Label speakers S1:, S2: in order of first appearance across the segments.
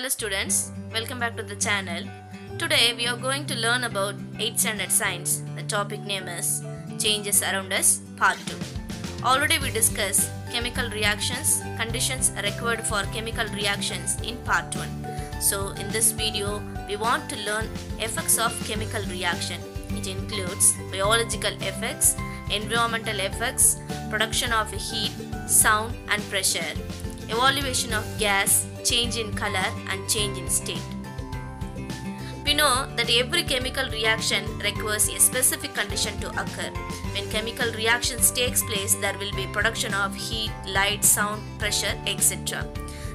S1: Hello students, welcome back to the channel. Today we are going to learn about 8th standard science. The topic name is Changes Around Us Part 2. Already we discussed chemical reactions, conditions required for chemical reactions in Part 1. So in this video we want to learn effects of chemical reaction. It includes biological effects, environmental effects, production of heat, sound and pressure, evaluation of gas, change in color and change in state. We know that every chemical reaction requires a specific condition to occur. When chemical reactions takes place, there will be production of heat, light, sound, pressure, etc.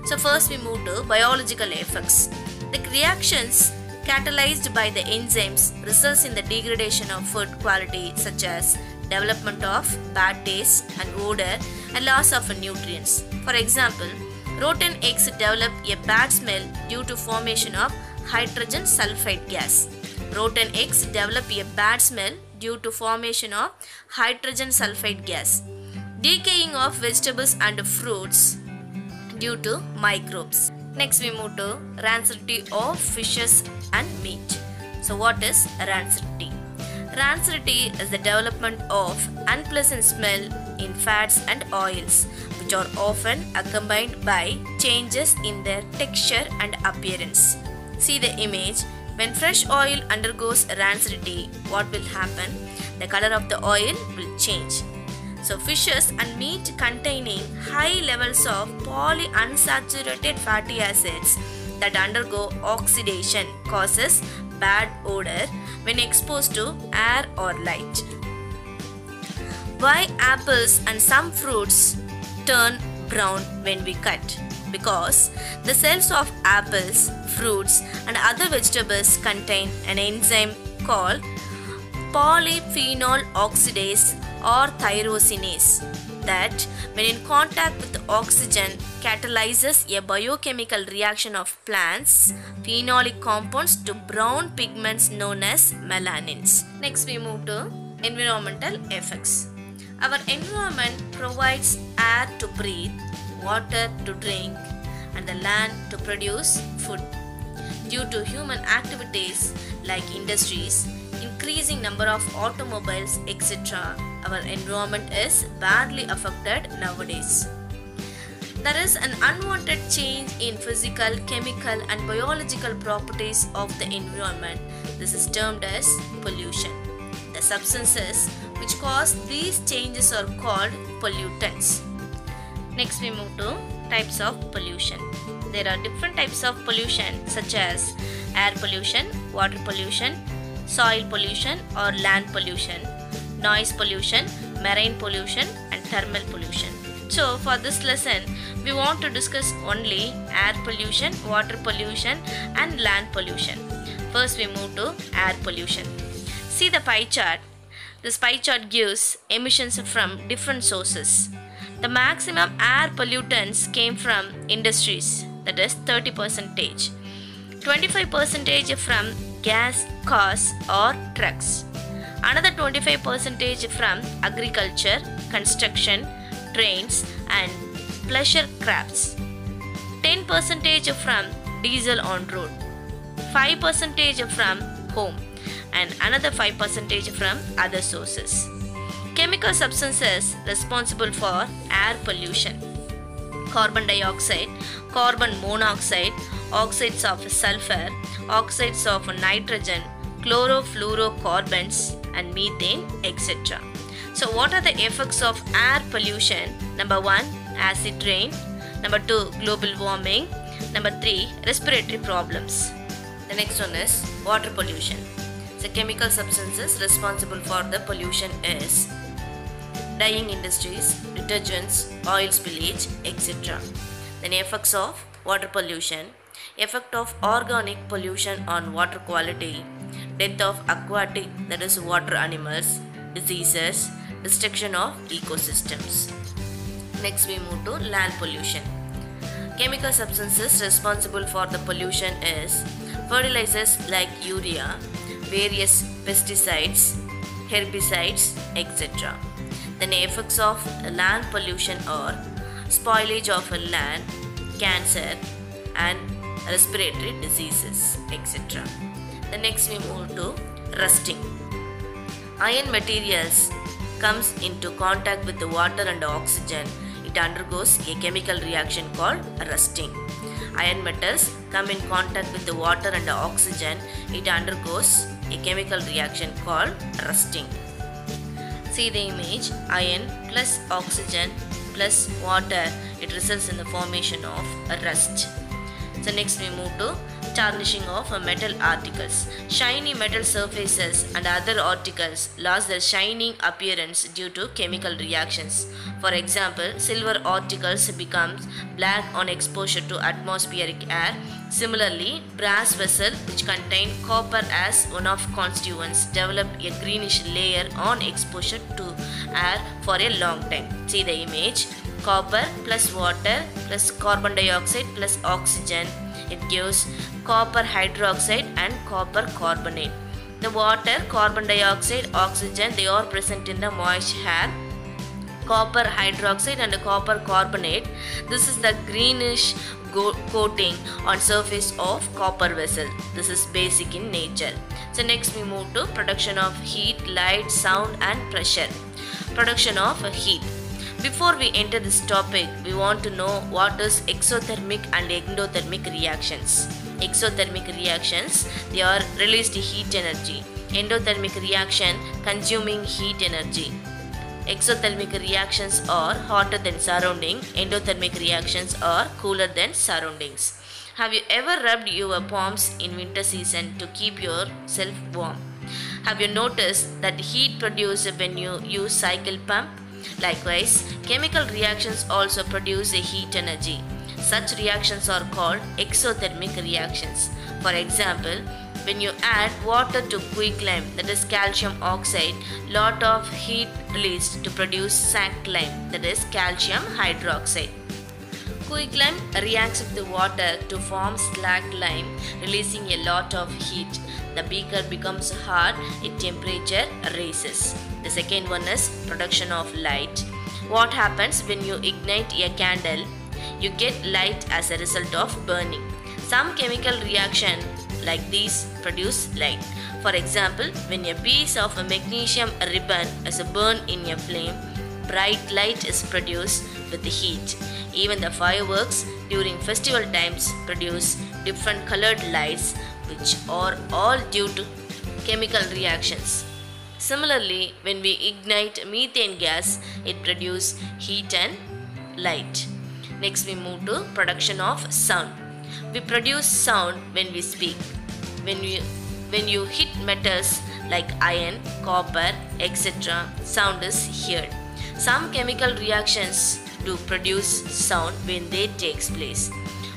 S1: So first we move to biological effects. The reactions catalyzed by the enzymes results in the degradation of food quality such as development of bad taste and odor and loss of nutrients. For example, rotten eggs develop a bad smell due to formation of hydrogen sulfide gas. Rotten eggs develop a bad smell due to formation of hydrogen sulfide gas. Decaying of vegetables and fruits due to microbes. Next we move to rancidity of fishes and meat. So what is rancidity? Rancidity is the development of unpleasant smell in fats and oils which are often accompanied by changes in their texture and appearance. See the image. When fresh oil undergoes rancidity, what will happen? The color of the oil will change. So fishes and meat containing high levels of polyunsaturated fatty acids that undergo oxidation causes bad odor when exposed to air or light. Why apples and some fruits turn brown when we cut? Because the cells of apples, fruits and other vegetables contain an enzyme called polyphenol oxidase or tyrosinase that when in contact with oxygen catalyzes a biochemical reaction of plants phenolic compounds to brown pigments known as melanins. Next we move to environmental effects. Our environment provides air to breathe, water to drink and the land to produce food. Due to human activities like industries, increasing number of automobiles etc our environment is badly affected nowadays. There is an unwanted change in physical chemical and biological properties of the environment. This is termed as pollution. The substances which cause these changes are called pollutants next we move to types of pollution there are different types of pollution such as air pollution water pollution soil pollution or land pollution, noise pollution, marine pollution and thermal pollution. So for this lesson, we want to discuss only air pollution, water pollution and land pollution. First we move to air pollution. See the pie chart. This pie chart gives emissions from different sources. The maximum air pollutants came from industries, that is 30 percentage. 25 percentage from gas cars or trucks. Another 25 percentage from agriculture, construction, trains and pleasure crafts. 10 percentage from diesel on road. 5 percentage from home and another 5 percentage from other sources. Chemical substances responsible for air pollution. Carbon dioxide, carbon monoxide, oxides of sulfur, oxides of nitrogen, chlorofluorocarbons and methane etc. So what are the effects of air pollution? Number 1 acid rain, number 2 global warming, number 3 respiratory problems. The next one is water pollution. The chemical substances responsible for the pollution is dyeing industries, detergents, oil spillage, etc. Then effects of water pollution, effect of organic pollution on water quality, death of aquatic that is water animals, diseases, destruction of ecosystems. Next we move to land pollution. Chemical substances responsible for the pollution is fertilizers like urea, various pesticides, herbicides, etc. The effects of land pollution are spoilage of land, cancer and respiratory diseases, etc. The next we move to rusting. Iron materials comes into contact with the water and oxygen. It undergoes a chemical reaction called rusting. Iron metals come in contact with the water and oxygen. It undergoes a chemical reaction called rusting. See the image iron plus oxygen plus water it results in the formation of a rust. So next we move to tarnishing of metal articles. Shiny metal surfaces and other articles lose their shining appearance due to chemical reactions. For example, silver articles become black on exposure to atmospheric air. Similarly, brass vessel which contain copper as one of constituents develop a greenish layer on exposure to air for a long time. See the image. Copper plus water plus carbon dioxide plus oxygen. It gives copper hydroxide and copper carbonate. The water carbon dioxide oxygen they are present in the moist air copper hydroxide and copper carbonate this is the greenish coating on surface of copper vessel this is basic in nature so next we move to production of heat light sound and pressure production of heat before we enter this topic, we want to know what is exothermic and endothermic reactions. Exothermic reactions, they are released heat energy. Endothermic reaction, consuming heat energy. Exothermic reactions are hotter than surrounding. Endothermic reactions are cooler than surroundings. Have you ever rubbed your palms in winter season to keep yourself warm? Have you noticed that heat produced when you use cycle pump? Likewise, chemical reactions also produce a heat energy. Such reactions are called exothermic reactions. For example, when you add water to quicklime that is calcium oxide, lot of heat released to produce slaked lime that is calcium hydroxide. Quicklime reacts with the water to form slaked lime releasing a lot of heat. The beaker becomes hard, its temperature rises. The second one is production of light. What happens when you ignite a candle? You get light as a result of burning. Some chemical reaction like these produce light. For example, when a piece of a magnesium ribbon is burned in a flame, bright light is produced with the heat. Even the fireworks during festival times produce different colored lights which are all due to chemical reactions. Similarly, when we ignite methane gas, it produces heat and light. Next, we move to production of sound. We produce sound when we speak. When we when you hit metals like iron, copper, etc., sound is heard. Some chemical reactions do produce sound when they takes place.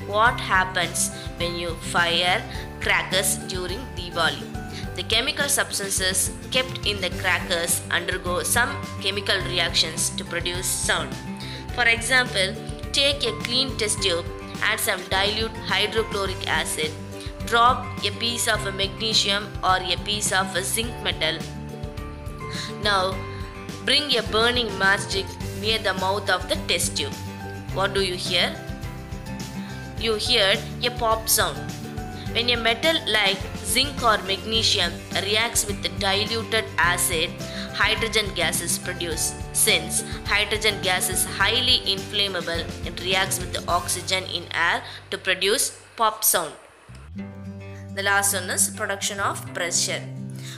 S1: What happens when you fire crackers during Diwali? The chemical substances kept in the crackers undergo some chemical reactions to produce sound. For example, take a clean test tube, add some dilute hydrochloric acid, drop a piece of a magnesium or a piece of a zinc metal. Now, bring a burning matchstick near the mouth of the test tube. What do you hear? You hear a pop sound. When a metal like zinc or magnesium reacts with the diluted acid, hydrogen gas is produced. Since hydrogen gas is highly inflammable, it reacts with the oxygen in air to produce pop sound. The last one is production of pressure.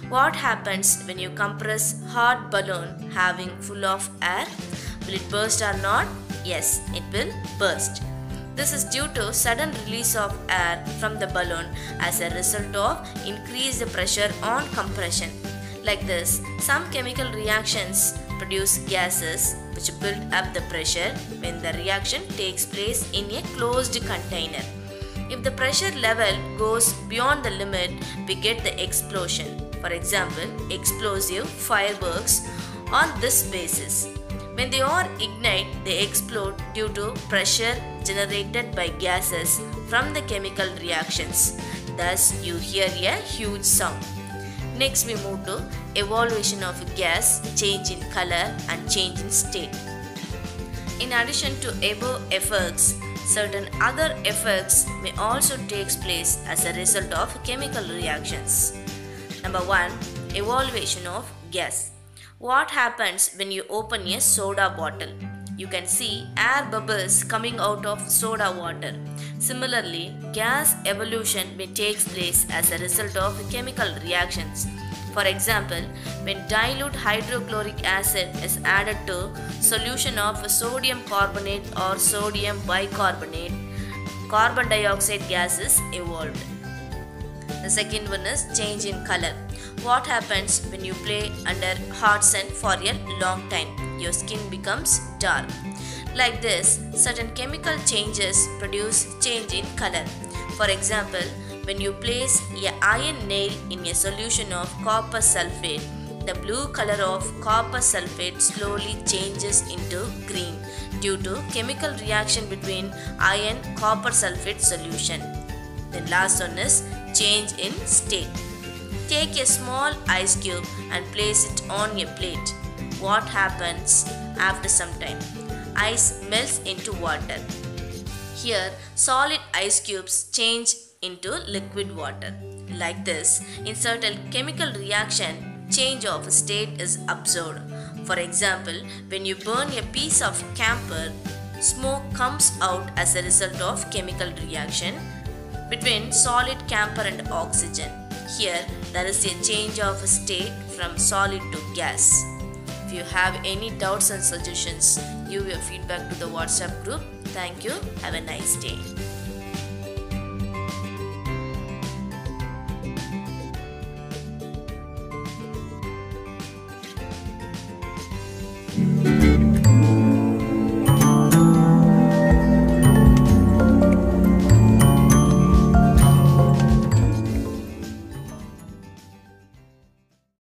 S1: What happens when you compress hot balloon having full of air? Will it burst or not? Yes, it will burst. This is due to sudden release of air from the balloon as a result of increased pressure on compression. Like this, some chemical reactions produce gases which build up the pressure when the reaction takes place in a closed container. If the pressure level goes beyond the limit, we get the explosion. For example, explosive fireworks on this basis. When they are ignite, they explode due to pressure generated by gases from the chemical reactions. Thus, you hear a huge sound. Next, we move to evaluation of gas, change in color and change in state. In addition to above effects, Certain other effects may also take place as a result of chemical reactions. Number 1. Evaluation of gas. What happens when you open a soda bottle? You can see air bubbles coming out of soda water. Similarly, gas evolution may take place as a result of chemical reactions. For example, when dilute hydrochloric acid is added to solution of sodium carbonate or sodium bicarbonate, carbon dioxide gas is evolved. The second one is change in color. What happens when you play under hot sun for a long time? Your skin becomes dark. Like this, certain chemical changes produce change in color. For example, when you place a iron nail in a solution of copper sulfate, the blue color of copper sulfate slowly changes into green due to chemical reaction between iron copper sulfate solution. The last one is change in state. Take a small ice cube and place it on a plate. What happens after some time? Ice melts into water. Here, solid ice cubes change into liquid water. Like this, in certain chemical reaction, change of state is observed. For example, when you burn a piece of camphor, smoke comes out as a result of chemical reaction between solid camphor and oxygen. Here, there is a change of state from solid to gas. If you have any doubts and suggestions, give your feedback to the WhatsApp group. Thank you. Have a nice day.